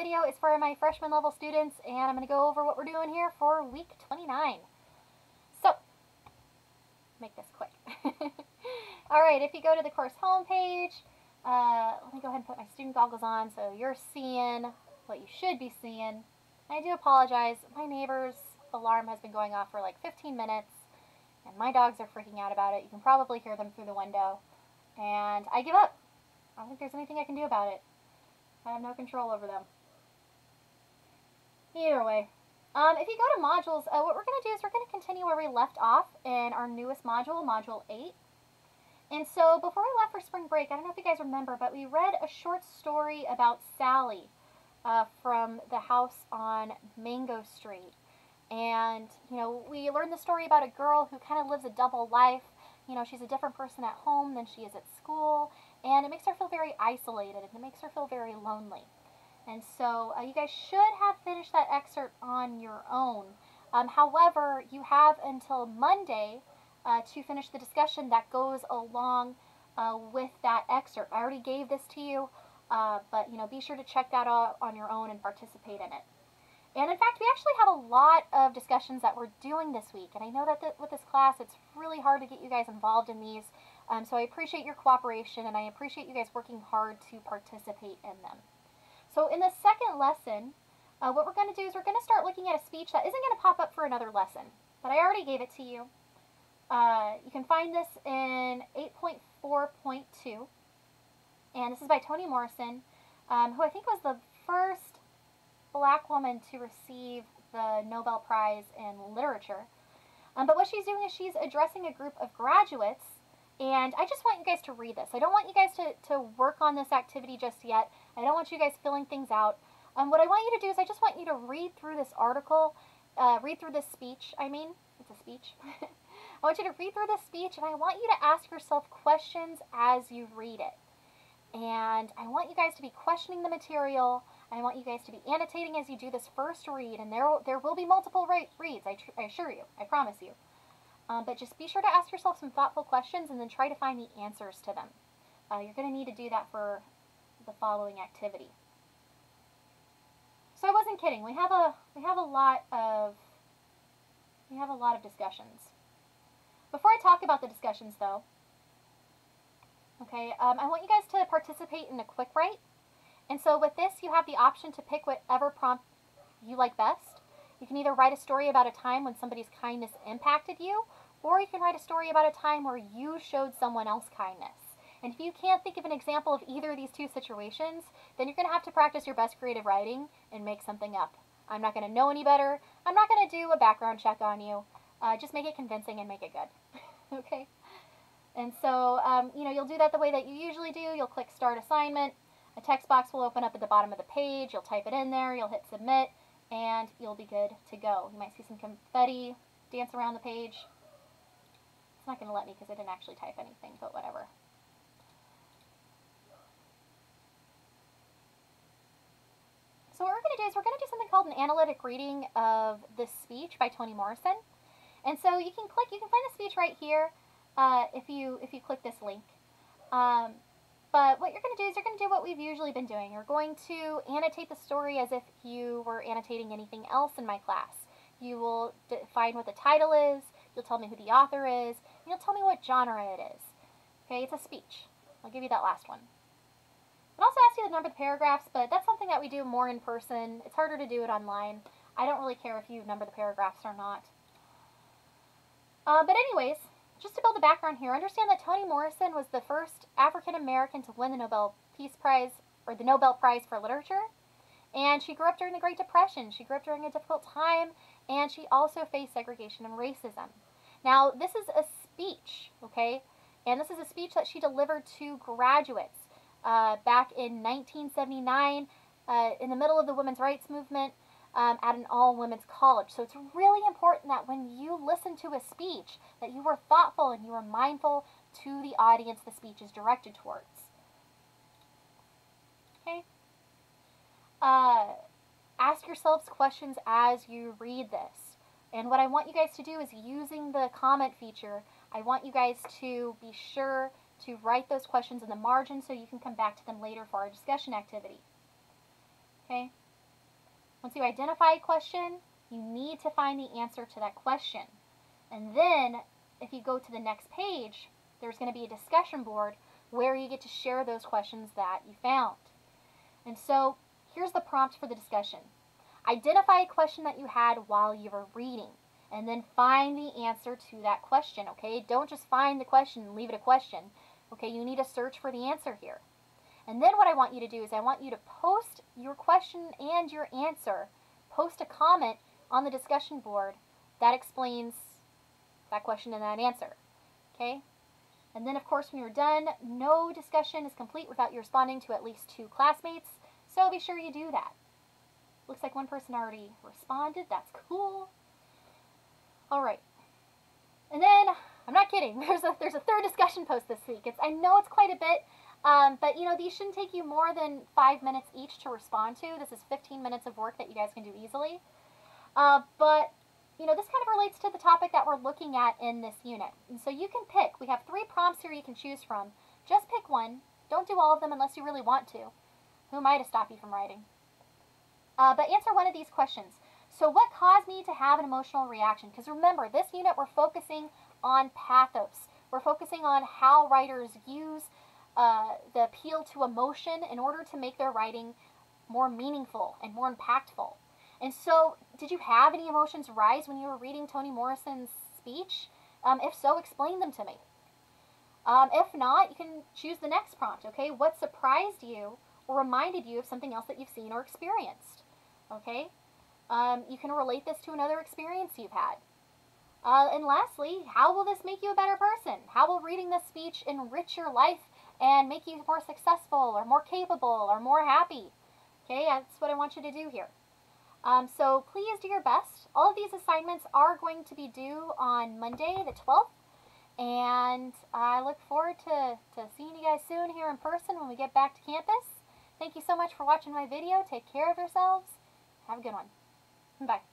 video is for my freshman level students and I'm going to go over what we're doing here for week 29. So, make this quick. Alright, if you go to the course homepage, uh, let me go ahead and put my student goggles on so you're seeing what you should be seeing. I do apologize, my neighbor's alarm has been going off for like 15 minutes and my dogs are freaking out about it. You can probably hear them through the window. And I give up. I don't think there's anything I can do about it. I have no control over them. Either way. Um, if you go to modules, uh, what we're going to do is we're going to continue where we left off in our newest module, Module 8. And so before we left for spring break, I don't know if you guys remember, but we read a short story about Sally uh, from the house on Mango Street. And, you know, we learned the story about a girl who kind of lives a double life. You know, she's a different person at home than she is at school. And it makes her feel very isolated and it makes her feel very lonely. And so uh, you guys should have finished that excerpt on your own. Um, however, you have until Monday uh, to finish the discussion that goes along uh, with that excerpt. I already gave this to you, uh, but you know, be sure to check that out on your own and participate in it. And in fact, we actually have a lot of discussions that we're doing this week. And I know that with this class, it's really hard to get you guys involved in these. Um, so I appreciate your cooperation and I appreciate you guys working hard to participate in them. So in the second lesson, uh, what we're going to do is we're going to start looking at a speech that isn't going to pop up for another lesson. But I already gave it to you. Uh, you can find this in 8.4.2. And this is by Toni Morrison, um, who I think was the first black woman to receive the Nobel Prize in Literature. Um, but what she's doing is she's addressing a group of graduates, and I just want you guys to read this. I don't want you guys to, to work on this activity just yet. I don't want you guys filling things out. Um, what I want you to do is I just want you to read through this article, uh, read through this speech, I mean, it's a speech. I want you to read through this speech, and I want you to ask yourself questions as you read it. And I want you guys to be questioning the material, I want you guys to be annotating as you do this first read, and there, there will be multiple reads, I, I assure you, I promise you. Um, but just be sure to ask yourself some thoughtful questions and then try to find the answers to them. Uh, you're going to need to do that for the following activity. So I wasn't kidding. We have a we have a lot of we have a lot of discussions. Before I talk about the discussions, though, okay, um, I want you guys to participate in a quick write. And so with this, you have the option to pick whatever prompt you like best. You can either write a story about a time when somebody's kindness impacted you, or you can write a story about a time where you showed someone else kindness. And if you can't think of an example of either of these two situations, then you're going to have to practice your best creative writing and make something up. I'm not going to know any better. I'm not going to do a background check on you. Uh, just make it convincing and make it good. okay? And so, um, you know, you'll do that the way that you usually do. You'll click Start Assignment. A text box will open up at the bottom of the page. You'll type it in there, you'll hit submit, and you'll be good to go. You might see some confetti dance around the page. Not going to let me because I didn't actually type anything, but whatever. So what we're going to do is we're going to do something called an analytic reading of this speech by Toni Morrison. And so you can click, you can find the speech right here uh, if you if you click this link. Um, but what you're going to do is you're going to do what we've usually been doing. You're going to annotate the story as if you were annotating anything else in my class. You will define what the title is, you'll tell me who the author is, you'll tell me what genre it is. Okay, it's a speech. I'll give you that last one. I'll also ask you the number the paragraphs, but that's something that we do more in person. It's harder to do it online. I don't really care if you number the paragraphs or not. Uh, but anyways, just to build the background here, understand that Toni Morrison was the first African American to win the Nobel Peace Prize, or the Nobel Prize for Literature. And she grew up during the Great Depression. She grew up during a difficult time, and she also faced segregation and racism. Now, this is a speech, okay? And this is a speech that she delivered to graduates uh, back in 1979 uh, in the middle of the women's rights movement um, at an all-women's college. So it's really important that when you listen to a speech, that you are thoughtful and you are mindful to the audience the speech is directed towards. Okay? Uh, ask yourselves questions as you read this. And what I want you guys to do is using the comment feature, I want you guys to be sure to write those questions in the margin so you can come back to them later for our discussion activity. Okay? Once you identify a question, you need to find the answer to that question. And then, if you go to the next page, there's going to be a discussion board where you get to share those questions that you found. And so, here's the prompt for the discussion. Identify a question that you had while you were reading, and then find the answer to that question, okay? Don't just find the question and leave it a question. Okay, you need to search for the answer here. And then what I want you to do is I want you to post your question and your answer. Post a comment on the discussion board that explains that question and that answer. Okay? And then, of course, when you're done, no discussion is complete without you responding to at least two classmates. So be sure you do that. Looks like one person already responded. That's cool. All right. And then, I'm not kidding. There's a there's a third discussion post this week. It's I know it's quite a bit, um, but you know these shouldn't take you more than five minutes each to respond to. This is 15 minutes of work that you guys can do easily. Uh, but you know this kind of relates to the topic that we're looking at in this unit. And so you can pick. We have three prompts here you can choose from. Just pick one. Don't do all of them unless you really want to. Who am I to stop you from writing? Uh, but answer one of these questions. So what caused me to have an emotional reaction? Because remember, this unit we're focusing on pathos. We're focusing on how writers use uh, the appeal to emotion in order to make their writing more meaningful and more impactful. And so, did you have any emotions rise when you were reading Toni Morrison's speech? Um, if so, explain them to me. Um, if not, you can choose the next prompt, okay? What surprised you or reminded you of something else that you've seen or experienced, okay? Um, you can relate this to another experience you've had. Uh, and lastly, how will this make you a better person? How will reading this speech enrich your life and make you more successful or more capable or more happy? Okay, that's what I want you to do here. Um, so please do your best. All of these assignments are going to be due on Monday the 12th. And I look forward to, to seeing you guys soon here in person when we get back to campus. Thank you so much for watching my video. Take care of yourselves. Have a good one. Bye.